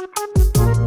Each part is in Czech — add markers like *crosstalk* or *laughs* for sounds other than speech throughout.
Thank you.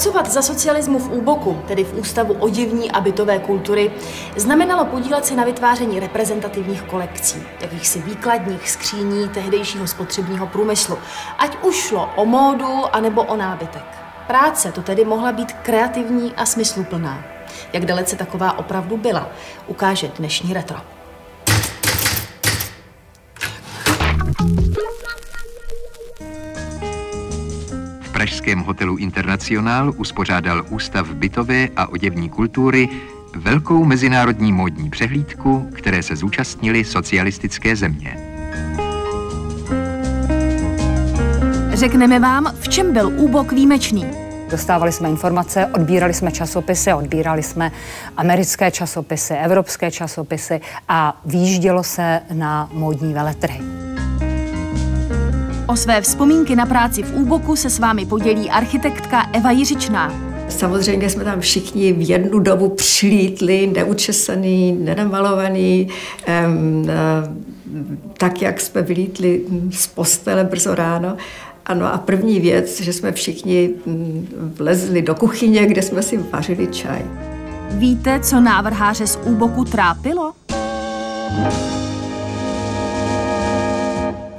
Pracovat za socialismu v Úboku, tedy v Ústavu oděvní a bytové kultury, znamenalo podílet se na vytváření reprezentativních kolekcí, jakýchsi výkladních skříní tehdejšího spotřebního průmyslu, ať už šlo o módu anebo o nábytek. Práce to tedy mohla být kreativní a smysluplná. Jak dalece taková opravdu byla, ukáže dnešní retro. Pražském hotelu Internacionál uspořádal Ústav bytové a oděvní kultury velkou mezinárodní módní přehlídku, které se zúčastnili socialistické země. Řekneme vám, v čem byl úbok výjimečný. Dostávali jsme informace, odbírali jsme časopisy, odbírali jsme americké časopisy, evropské časopisy a výjíždělo se na módní veletrhy. O své vzpomínky na práci v Úboku se s vámi podělí architektka Eva Jiřičná. Samozřejmě jsme tam všichni v jednu dobu přilítli, neučesaný, nenamalovaný, um, tak, jak jsme vylítli z postele brzo ráno. Ano a první věc, že jsme všichni vlezli do kuchyně, kde jsme si vařili čaj. Víte, co návrháře z Úboku trápilo?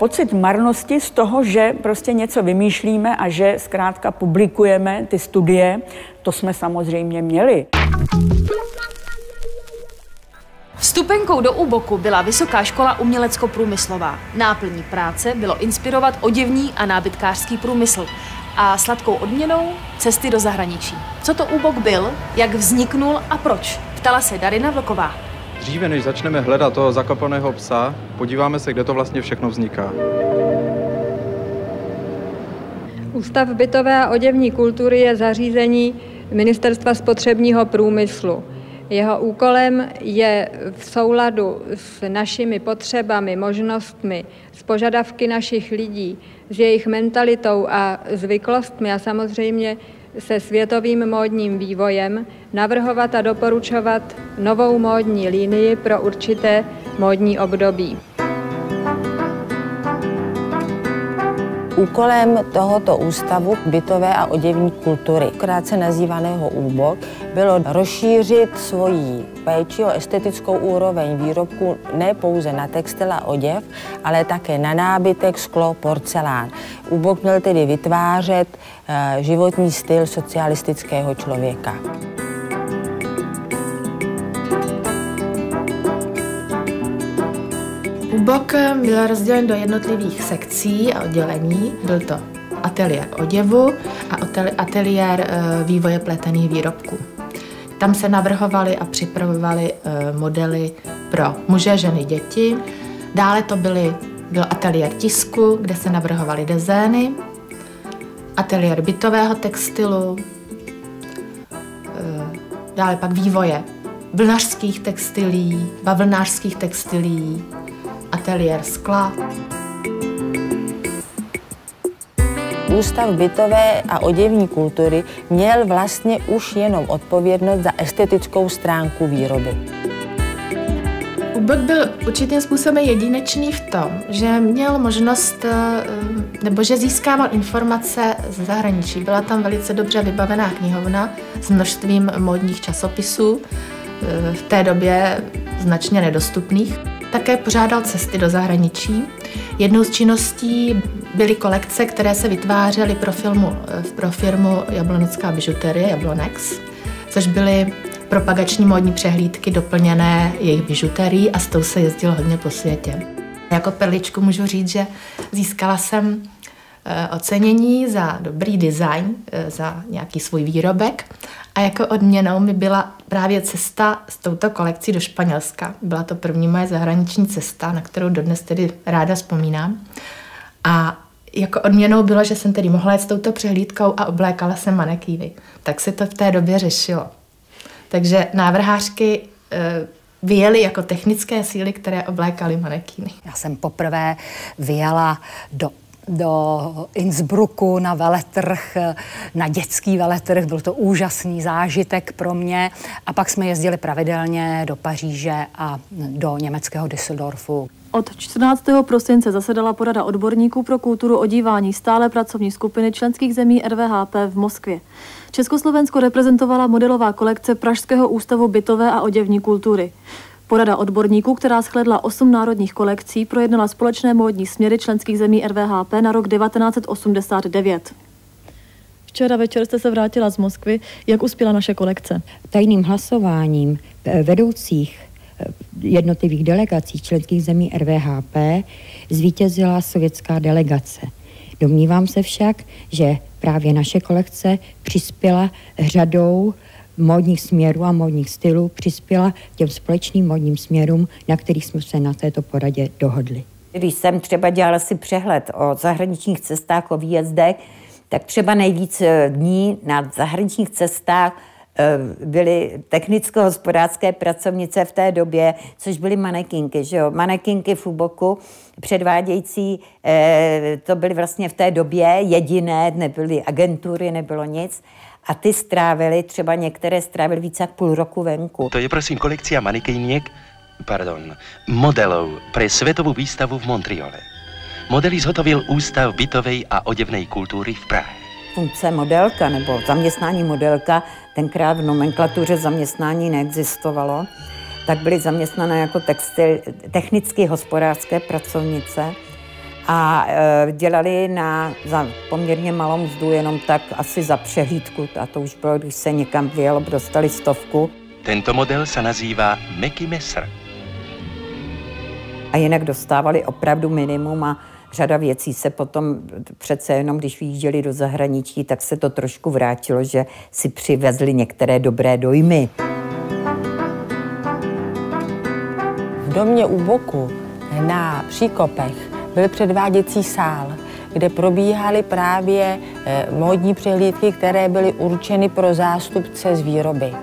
Pocit marnosti z toho, že prostě něco vymýšlíme a že zkrátka publikujeme ty studie, to jsme samozřejmě měli. Vstupenkou do Úboku byla Vysoká škola umělecko-průmyslová. Náplní práce bylo inspirovat oděvní a nábytkářský průmysl a sladkou odměnou cesty do zahraničí. Co to Úbok byl, jak vzniknul a proč? Ptala se Darina Vlková. Dříve, než začneme hledat toho zakopaného psa, podíváme se, kde to vlastně všechno vzniká. Ústav bytové a oděvní kultury je zařízení Ministerstva spotřebního průmyslu. Jeho úkolem je v souladu s našimi potřebami, možnostmi, s požadavky našich lidí, s jejich mentalitou a zvyklostmi a samozřejmě se světovým módním vývojem navrhovat a doporučovat novou módní linii pro určité módní období. Úkolem tohoto ústavu bytové a oděvní kultury, krátce nazývaného úbok, bylo rozšířit svoji péči o estetickou úroveň výrobku ne pouze na textil a oděv, ale také na nábytek, sklo, porcelán. Úbok měl tedy vytvářet eh, životní styl socialistického člověka. Úbok byl rozdělen do jednotlivých sekcí a oddělení. Byl to ateliér oděvu a ateliér eh, vývoje pletených výrobků. Tam se navrhovaly a připravovaly eh, modely pro muže, ženy, děti. Dále to byly, byl ateliér tisku, kde se navrhovaly dezény, ateliér bytového textilu, eh, dále pak vývoje vlnařských textilí, bavlnářských textilí, ateliér skla. Ústav bytové a oděvní kultury měl vlastně už jenom odpovědnost za estetickou stránku výroby. Ubek byl určitým způsobem jedinečný v tom, že měl možnost, eh, nebo že získával informace z zahraničí. Byla tam velice dobře vybavená knihovna s množstvím módních časopisů, eh, v té době značně nedostupných. Také pořádal cesty do zahraničí. Jednou z činností byly kolekce, které se vytvářely pro, filmu, pro firmu Jablonická bižuterie, Jablonex, což byly propagační módní přehlídky doplněné jejich bižuterií a s tou se jezdilo hodně po světě. Jako perličku můžu říct, že získala jsem ocenění za dobrý design, eh, za nějaký svůj výrobek a jako odměnou mi byla právě cesta s touto kolekcí do Španělska. Byla to první moje zahraniční cesta, na kterou dodnes tedy ráda vzpomínám. A jako odměnou bylo, že jsem tedy mohla jít s touto přehlídkou a oblékala jsem manekývy. Tak se to v té době řešilo. Takže návrhářky e, vyjeli jako technické síly, které oblékaly manekíny? Já jsem poprvé vyjela do do Innsbrucku na veletrh, na dětský veletrh. Byl to úžasný zážitek pro mě. A pak jsme jezdili pravidelně do Paříže a do německého Düsseldorfu. Od 14. prosince zasedala porada odborníků pro kulturu odívání stále pracovní skupiny členských zemí RVHP v Moskvě. Československo reprezentovala modelová kolekce Pražského ústavu bytové a oděvní kultury. Porada odborníků, která shledla osm národních kolekcí, projednala společné módní směry členských zemí RVHP na rok 1989. Včera večer jste se vrátila z Moskvy. Jak uspěla naše kolekce? Tajným hlasováním eh, vedoucích eh, jednotlivých delegací členských zemí RVHP zvítězila sovětská delegace. Domnívám se však, že právě naše kolekce přispěla řadou módních směrů a módních stylů přispěla těm společným módním směrům, na kterých jsme se na této poradě dohodli. Když jsem třeba dělala si přehled o zahraničních cestách, o výjezdech, tak třeba nejvíc eh, dní na zahraničních cestách eh, byly technicko-hospodářské pracovnice v té době, což byly manekinky, že jo? Manekinky v Uboku, předvádějící, eh, to byly vlastně v té době jediné, nebyly agentury, nebylo nic a ty strávili, třeba některé strávili více jak půl roku venku. To je prosím kolekcia manikejniek, pardon, modelů pro světovou výstavu v Montreale. Modely zhotovil Ústav bytovej a oděvnej kultury v Prahe. Funkce modelka nebo zaměstnání modelka tenkrát v nomenklatuře zaměstnání neexistovalo, tak byly zaměstnané jako textil, technicky hospodářské pracovnice a e, dělali na, za poměrně malou mzdu, jenom tak asi za přehlídku, a to už bylo, když se někam vyjelo, dostali stovku. Tento model se nazývá Meky Messer. A jinak dostávali opravdu minimum a řada věcí se potom přece jenom, když vyjížděli do zahraničí, tak se to trošku vrátilo, že si přivezli některé dobré dojmy. V domě u boku na Příkopech byl předváděcí sál, kde probíhaly právě eh, módní přehlídky, které byly určeny pro zástupce z výroby.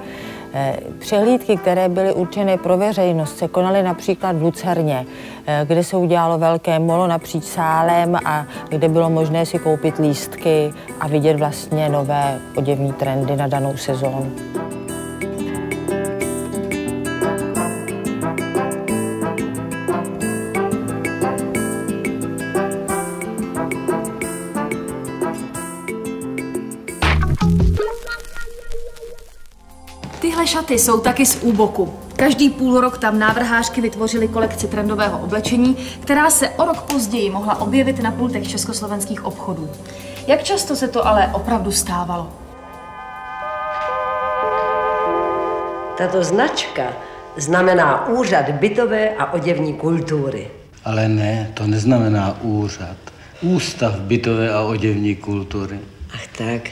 Eh, přehlídky, které byly určené pro veřejnost, se konaly například v Lucerně, eh, kde se udělalo velké molo napříč sálem a kde bylo možné si koupit lístky a vidět vlastně nové oděvní trendy na danou sezónu. Šaty jsou taky z úboku. Každý půl rok tam návrhářky vytvořily kolekci trendového oblečení, která se o rok později mohla objevit na pultech československých obchodů. Jak často se to ale opravdu stávalo? Tato značka znamená Úřad bytové a oděvní kultury. Ale ne, to neznamená úřad. Ústav bytové a oděvní kultury. Ach tak,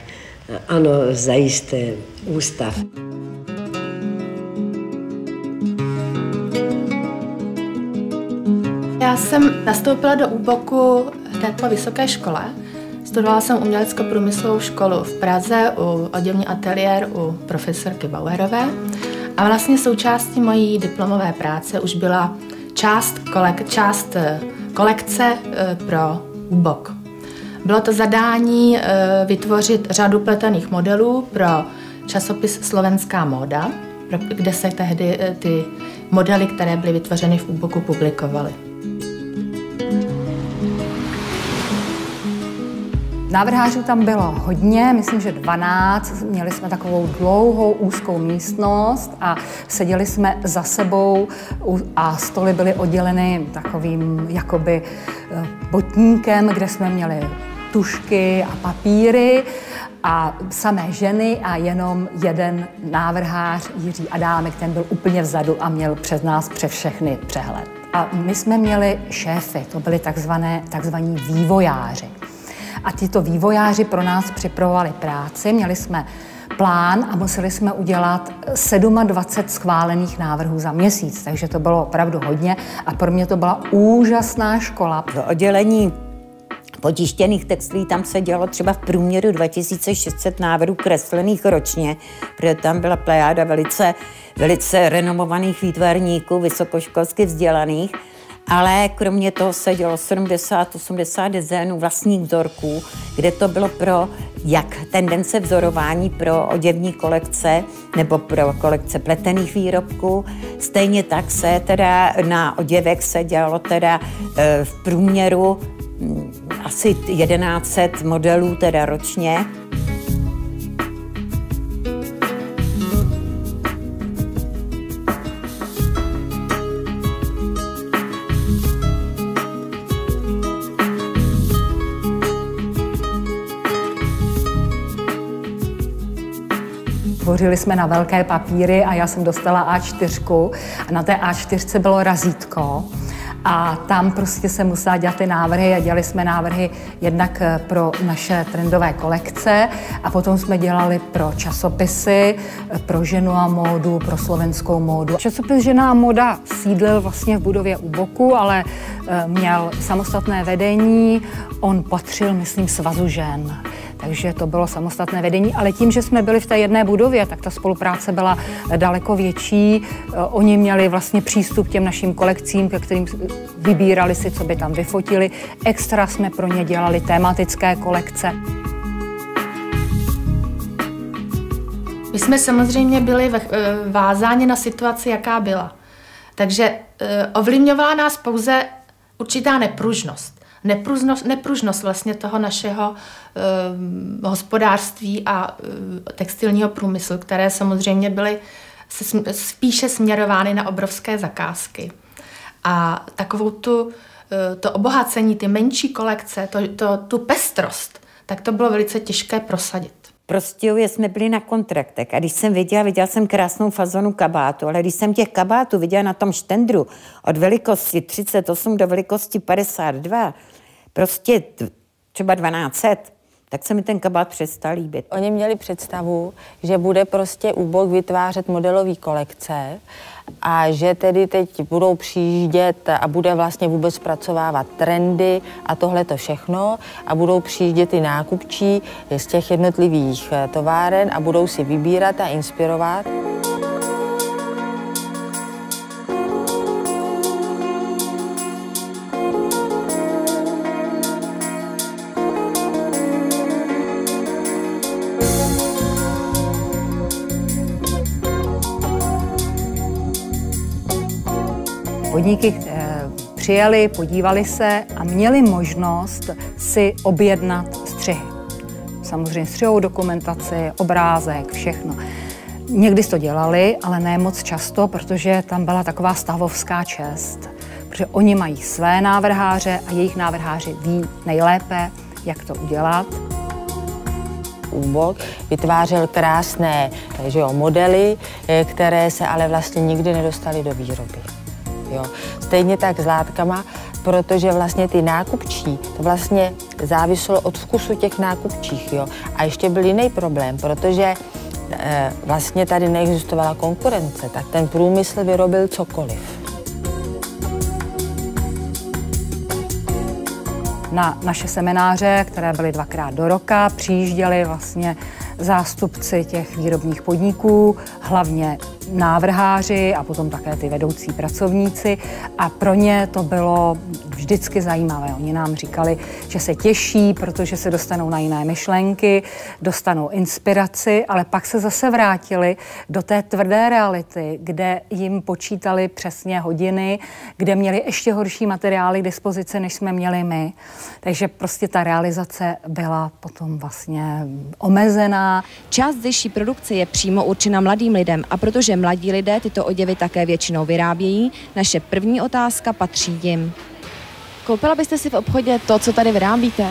ano, zajisté, ústav. Já jsem nastoupila do úboku hned po vysoké škole. Studovala jsem umělecko-průmyslovou školu v Praze u oděvní ateliér u profesorky Bauerové. A vlastně součástí mojí diplomové práce už byla část, kolek, část eh, kolekce eh, pro úbok. Bylo to zadání eh, vytvořit řadu pletených modelů pro časopis Slovenská móda, kde se tehdy ty modely, které byly vytvořeny v úboku, publikovaly. Návrhářů tam bylo hodně, myslím, že 12. Měli jsme takovou dlouhou úzkou místnost a seděli jsme za sebou a stoly byly odděleny takovým jakoby eh, botníkem, kde jsme měli tušky a papíry a samé ženy a jenom jeden návrhář Jiří Adámek, ten byl úplně vzadu a měl přes nás pře všechny přehled. A my jsme měli šéfy, to byli takzvané, takzvaní vývojáři. A tyto vývojáři pro nás připravovali práci. Měli jsme plán a museli jsme udělat 27 schválených návrhů za měsíc, takže to bylo opravdu hodně a pro mě to byla úžasná škola. Do oddělení potištěných textilí tam se dělo třeba v průměru 2600 návrhů kreslených ročně, protože tam byla plejáda velice, velice renomovaných výtvarníků, vysokoškolsky vzdělaných ale kromě toho se dělo 70-80 designů vlastních vzorků, kde to bylo pro jak tendence vzorování pro oděvní kolekce nebo pro kolekce pletených výrobků. Stejně tak se teda na oděvek se dělalo teda e, v průměru hm, asi 1100 modelů teda ročně. Tvořili jsme na velké papíry a já jsem dostala A4 a na té A4 bylo razítko a tam prostě se musela dělat ty návrhy a dělali jsme návrhy jednak eh, pro naše trendové kolekce a potom jsme dělali pro časopisy, eh, pro ženu a módu, pro slovenskou módu. Časopis Žena a móda sídlil vlastně v budově u boku, ale eh, měl samostatné vedení, on patřil, myslím, svazu žen takže to bylo samostatné vedení, ale tím, že jsme byli v té jedné budově, tak ta spolupráce byla daleko větší. Eh, oni měli vlastně přístup k těm našim kolekcím, ke kterým vybírali si, co by tam vyfotili. Extra jsme pro ně dělali tematické kolekce. My jsme samozřejmě byli eh, vázáni na situaci, jaká byla. Takže eh, ovlivňovala nás pouze určitá nepružnost nepružnost, nepružnost vlastně toho našeho uh, hospodářství a uh, textilního průmyslu, které samozřejmě byly spíše směrovány na obrovské zakázky. A takovou tu, uh, to obohacení, ty menší kolekce, to, to, tu pestrost, tak to bylo velice těžké prosadit. Prostě jsme byli na kontraktech a když jsem viděla, viděla jsem krásnou fazonu kabátu, ale když jsem těch kabátů viděla na tom štendru od velikosti 38 do velikosti 52, prostě třeba 1200, tak se mi ten kabát přestal líbit. Oni měli představu, že bude prostě úbok vytvářet modelové kolekce a že tedy teď budou přijíždět a bude vlastně vůbec zpracovávat trendy a tohle to všechno a budou přijíždět i nákupčí z těch jednotlivých eh, továren a budou si vybírat a inspirovat. Podniky eh, přijeli, podívali se a měli možnost si objednat střihy. Samozřejmě střihovou dokumentaci, obrázek, všechno. Někdy to dělali, ale ne moc často, protože tam byla taková stavovská čest. Protože oni mají své návrháře a jejich návrháři ví nejlépe, jak to udělat. Úbok vytvářel krásné že jo, modely, eh, které se ale vlastně nikdy nedostaly do výroby. Jo. Stejně tak s látkama, protože vlastně ty nákupčí, to vlastně záviselo od vkusu těch nákupčích. Jo. A ještě byl jiný problém, protože e, vlastně tady neexistovala konkurence, tak ten průmysl vyrobil cokoliv. Na naše semináře, které byly dvakrát do roka, přijížděli vlastně zástupci těch výrobních podniků, hlavně návrháři a potom také ty vedoucí pracovníci a pro ně to bylo vždycky zajímavé. Oni nám říkali, že se těší, protože se dostanou na jiné myšlenky, dostanou inspiraci, ale pak se zase vrátili do té tvrdé reality, kde jim počítali přesně hodiny, kde měli ještě horší materiály k dispozici, než jsme měli my. Takže prostě ta realizace byla potom vlastně omezená. Část vyšší produkce je přímo určena mladým lidem a protože mladí lidé tyto oděvy také většinou vyrábějí, naše první otázka patří jim. Koupila byste si v obchodě to, co tady vyrábíte?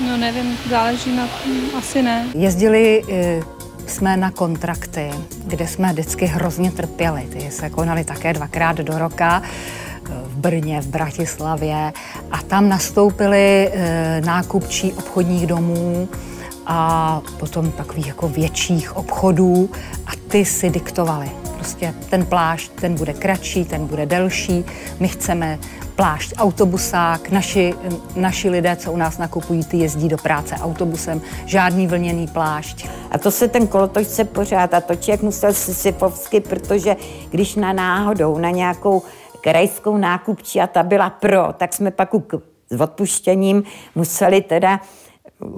No nevím, záleží na asi ne. Jezdili eh, jsme na kontrakty, kde jsme vždycky hrozně trpěli. Ty se konaly také dvakrát do roka eh, v Brně, v Bratislavě a tam nastoupili eh, nákupčí obchodních domů a potom takových jako větších obchodů a ty si diktovali prostě ten plášť, ten bude kratší, ten bude delší. My chceme plášť autobusák, naši, naši lidé, co u nás nakupují, ty jezdí do práce autobusem, žádný vlněný plášť. A to se ten kolotoč se pořád a točí, jak musel Sisyfovsky, protože když na náhodou, na nějakou krajskou nákupčí a ta byla pro, tak jsme pak s odpuštěním museli teda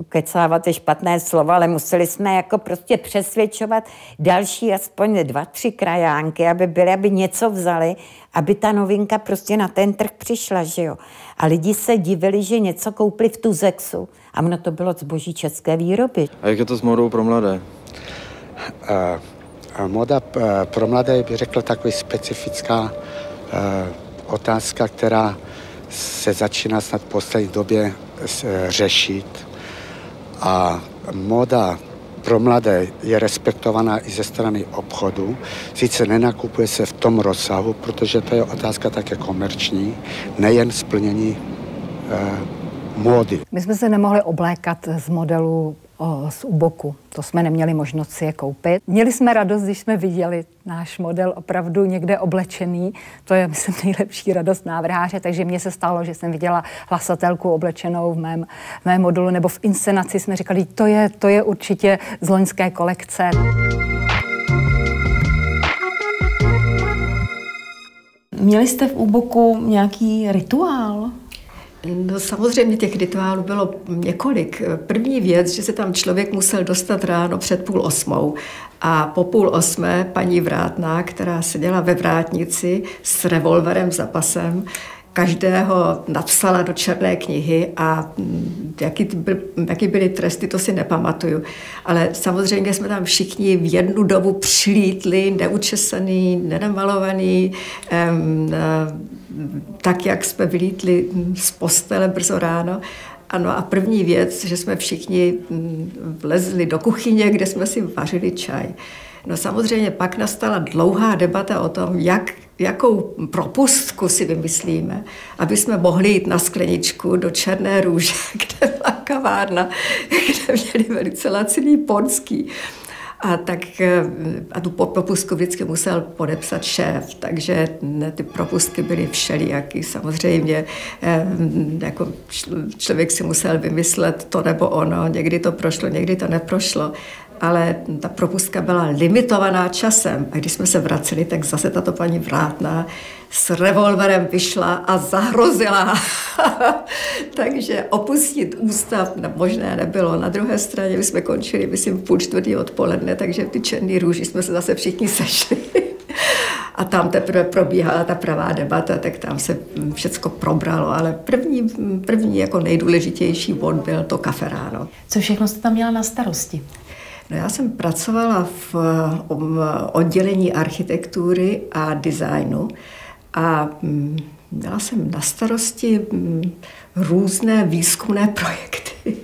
kecávat je špatné slovo, ale museli jsme jako prostě přesvědčovat další aspoň dva, tři krajánky, aby byly, aby něco vzali, aby ta novinka prostě na ten trh přišla, že jo. A lidi se divili, že něco koupili v Tuzexu. A ono to bylo zboží české výroby. A jak je to s modou pro mladé? Uh, a moda pro mladé bych řekl takový specifická uh, otázka, která se začíná snad v poslední době řešit a moda pro mladé je respektovaná i ze strany obchodu. Sice nenakupuje se v tom rozsahu, protože to je otázka také komerční, nejen splnění eh, módy. My jsme se nemohli oblékat z modelu o, z Uboku. To jsme neměli možnost si je koupit. Měli jsme radost, když jsme viděli náš model opravdu někde oblečený. To je, *laughs* myslím, nejlepší radost návrháře, takže mně se stalo, že jsem viděla hlasatelku oblečenou v mém, v mém modelu, nebo v inscenaci jsme říkali, to je, to je určitě z loňské kolekce. Měli jste v Úboku nějaký rituál? No samozřejmě těch rituálů bylo několik. První věc, že se tam člověk musel dostat ráno před půl osmou a po půl osmé paní Vrátná, která seděla ve vrátnici s revolverem za pasem, každého napsala do černé knihy a jaký, jaký byly tresty, to si nepamatuju. Ale samozřejmě jsme tam všichni v jednu dobu přilítli, neučesaný, nenamalovaný, tak, jak jsme vylítli z postele brzo ráno. Ano a první věc, že jsme všichni mm, vlezli do kuchyně, kde jsme si vařili čaj. No samozřejmě pak nastala dlouhá debata o tom, jak, jakou propustku si vymyslíme, aby jsme mohli jít na skleničku do Černé růže, *laughs* kde byla kavárna, kde měli velice laciný ponský. A tak eh, a tu propustku vždycky musel podepsat šéf, takže ty propustky byly všelijaký. Samozřejmě eh, jako člověk si musel vymyslet to nebo ono, někdy to prošlo, někdy to neprošlo ale ta propustka byla limitovaná časem. A když jsme se vraceli, tak zase tato paní Vrátná s revolverem vyšla a zahrozila. *laughs* Takže opustit ústav možné nebylo. Na druhé straně my jsme končili, myslím, půl čtvrtý odpoledne, takže ty černý růži jsme se zase všichni *laughs* sešli. a tam teprve probíhala ta pravá debata, tak tam se všecko probralo, ale první, první jako nejdůležitější bod byl to kafe ráno. Co všechno jste tam měla na starosti? No já jsem pracovala v oddělení architektury a designu a mm, měla jsem na starosti mm, různé výzkumné *laughs* projekty,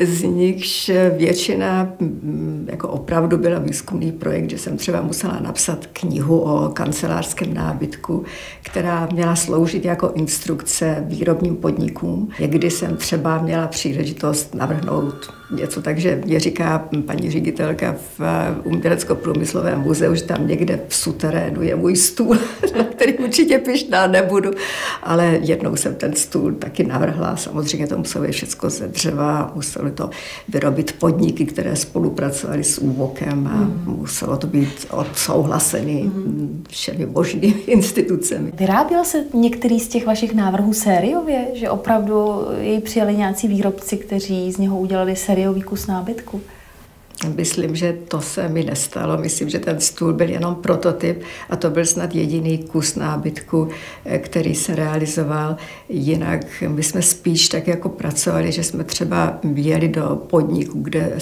z nichž většina mm, jako opravdu byla výzkumný projekt, že jsem třeba musela napsat knihu o kancelářském nábytku, která měla sloužit jako instrukce výrobním podnikům. Někdy jsem třeba měla příležitost navrhnout něco, takže mě říká paní ředitelka v umělecko-průmyslovém muzeu, že tam někde v suterénu je můj stůl, *laughs* na který určitě pišná nebudu, ale jednou jsem ten stůl taky navrhla. Samozřejmě to muselo být všechno ze dřeva, muselo to vyrobit podniky, které spolupracovaly s úvokem a mm. muselo to být odsouhlasený mm. všemi možnými *laughs* institucemi. Vyráběl se některý z těch vašich návrhů sériově, že opravdu jej přijali nějací výrobci, kteří z něho udělali sériový kus nábytku? Myslím, že to se mi nestalo. Myslím, že ten stůl byl jenom prototyp a to byl snad jediný kus nábytku, eh, který se realizoval. Jinak my jsme spíš tak jako pracovali, že jsme třeba jeli do podniku, kde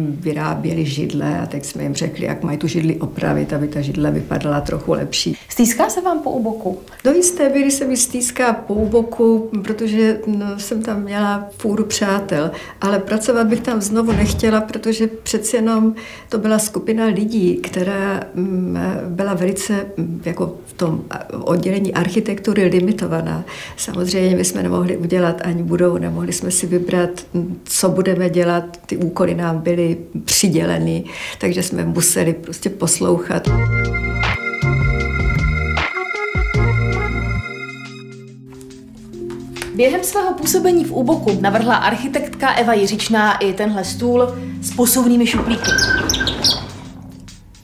vyráběli židle a tak jsme jim řekli, jak mají tu židli opravit, aby ta židle vypadala trochu lepší. Stýská se vám po uboku? Do jisté míry se mi stýská po uboku, protože no, jsem tam měla fůru přátel, ale pracovat bych tam znovu nechtěla, protože přeci jenom to byla skupina lidí, která mm, byla velice mm, jako v tom oddělení architektury limitovaná. Samozřejmě my jsme nemohli udělat ani budovu, nemohli jsme si vybrat, mm, co budeme dělat, ty úkoly nám byly přiděleny, takže jsme museli prostě poslouchat. Během svého působení v Úboku navrhla architektka Eva Jiřičná i tenhle stůl s posuvnými šuplíky.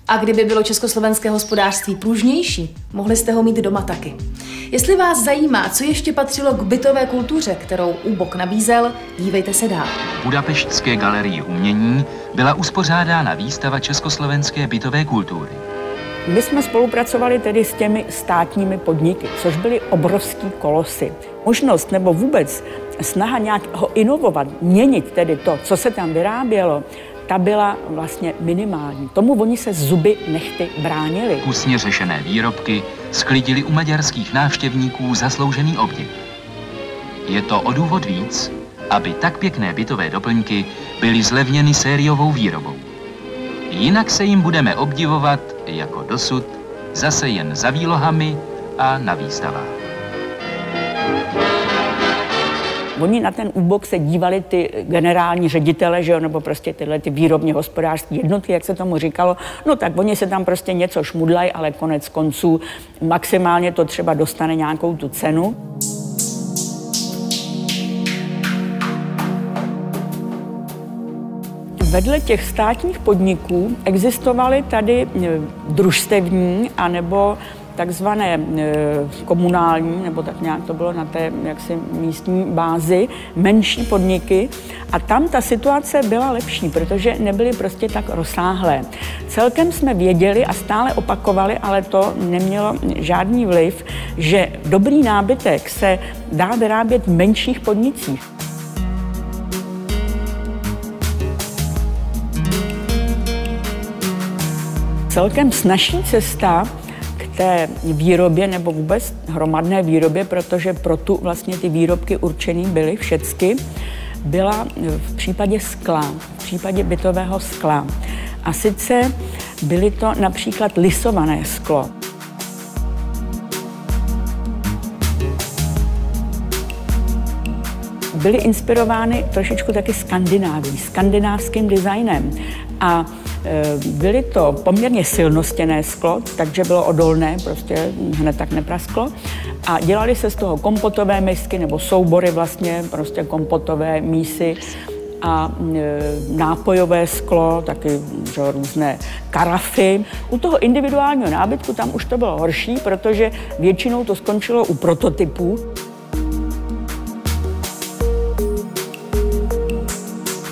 A kdyby bylo československé hospodářství pružnější, mohli jste ho mít doma taky. Jestli vás zajímá, co ještě patřilo k bytové kultuře, kterou Úbok nabízel, dívejte se dál. V Budapeštské galerii umění byla uspořádána výstava československé bytové kultury. My jsme spolupracovali tedy s těmi státními podniky, což byly obrovský kolosy. Možnost nebo vůbec snaha nějak ho inovovat, měnit tedy to, co se tam vyrábělo, ta byla vlastně minimální. Tomu oni se zuby nechty bránili. Kusně řešené výrobky sklidili u maďarských návštěvníků zasloužený obdiv. Je to o důvod víc, aby tak pěkné bytové doplňky byly zlevněny sériovou výrobou. Jinak se jim budeme obdivovat, jako dosud, zase jen za výlohami a na výstavách. Oni na ten úbok se dívali ty generální ředitele, že jo, nebo prostě tyhle ty výrobně hospodářské jednotky, jak se tomu říkalo, no tak oni se tam prostě něco šmudlají, ale konec konců maximálně to třeba dostane nějakou tu cenu. Vedle těch státních podniků existovaly tady eh, družstevní anebo takzvané eh, komunální, nebo tak nějak to bylo na té jaksi místní bázi, menší podniky a tam ta situace byla lepší, protože nebyly prostě tak rozsáhlé. Celkem jsme věděli a stále opakovali, ale to nemělo žádný vliv, že dobrý nábytek se dá vyrábět v menších podnicích. Celkem snažší cesta k té výrobě nebo vůbec hromadné výrobě, protože pro tu vlastně ty výrobky určený byly všecky, byla v případě skla, v případě bytového skla. A sice byly to například lisované sklo. Byly inspirovány trošičku taky Skandinávií, skandinávským designem. A byly to poměrně silnostěné sklo, takže bylo odolné, prostě hned tak neprasklo. A dělali se z toho kompotové misky nebo soubory vlastně, prostě kompotové mísy a e, nápojové sklo, taky že, různé karafy. U toho individuálního nábytku tam už to bylo horší, protože většinou to skončilo u prototypů.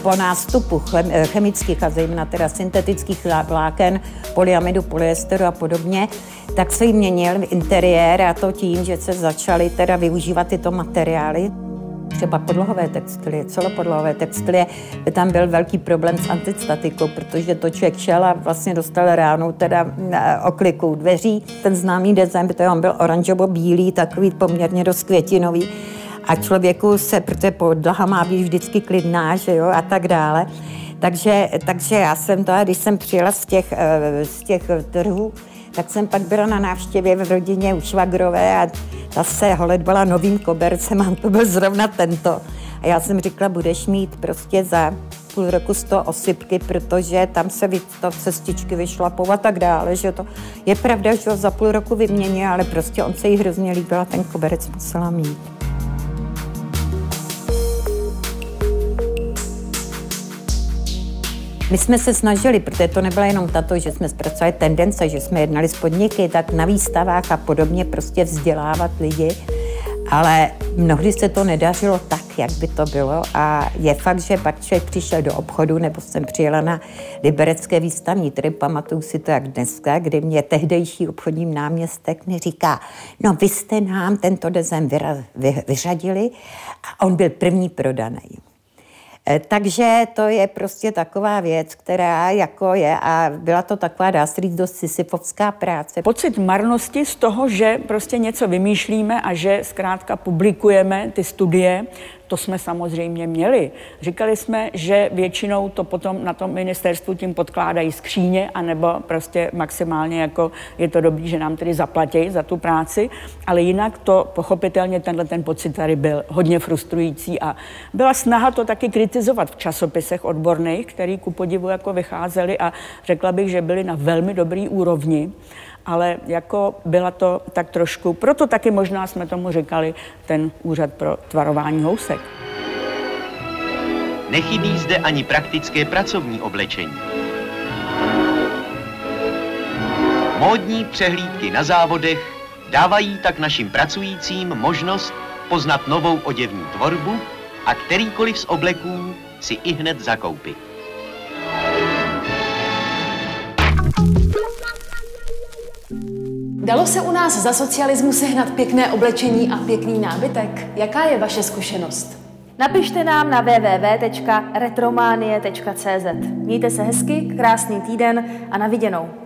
Po nástupu eh, chemických a zejména teda syntetických vláken, polyamidu, polyesteru a podobně, tak se jim měnil interiér a to tím, že se začaly teda využívat tyto materiály třeba podlohové textilie, celopodlohové textilie, tam byl velký problém s antistatikou, protože to člověk šel a vlastně dostal ráno teda oklikou dveří. Ten známý design, to on byl oranžovo-bílý, takový poměrně dost květinový a člověku se, protože podlaha má být vždycky klidná, že jo, a tak dále. Takže, takže já jsem to, když jsem přijela z těch, eh, z těch trhů, tak jsem pak byla na návštěvě v rodině u švagrové a ta se holedbala novým kobercem a to byl zrovna tento. A já jsem říkala, budeš mít prostě za půl roku z toho osypky, protože tam se to cestičky vyšlapou a tak dále, že to je pravda, že ho za půl roku vymění, ale prostě on se jí hrozně líbil a ten koberec musela mít. My jsme se snažili, protože to nebyla jenom tato, že jsme zpracovali tendence, že jsme jednali s podniky, tak na výstavách a podobně prostě vzdělávat lidi, ale mnohdy se to nedařilo tak, jak by to bylo a je fakt, že pak člověk přišel do obchodu, nebo jsem přijela na liberecké výstavní, tedy pamatuju si to jak dneska, kdy mě tehdejší obchodní náměstek mi říká, no vy jste nám tento design vyřadili a on byl první prodaný. Eh, takže to je prostě taková věc, která jako je a byla to taková, dá se říct, dost sisyfovská práce. Pocit marnosti z toho, že prostě něco vymýšlíme a že zkrátka publikujeme ty studie, to jsme samozřejmě měli. Říkali jsme, že většinou to potom na tom ministerstvu tím podkládají skříně, anebo prostě maximálně jako je to dobrý, že nám tedy zaplatí za tu práci, ale jinak to pochopitelně tenhle ten pocit tady byl hodně frustrující a byla snaha to taky kritizovat v časopisech odborných, který ku podivu jako vycházeli a řekla bych, že byli na velmi dobrý úrovni ale jako byla to tak trošku, proto taky možná jsme tomu říkali ten úřad pro tvarování housek. Nechybí zde ani praktické pracovní oblečení. Módní přehlídky na závodech dávají tak našim pracujícím možnost poznat novou oděvní tvorbu a kterýkoliv z obleků si i hned zakoupit. Dalo se u nás za socialismu sehnat pěkné oblečení a pěkný nábytek? Jaká je vaše zkušenost? Napište nám na www.retromanie.cz. Mějte se hezky, krásný týden a na viděnou.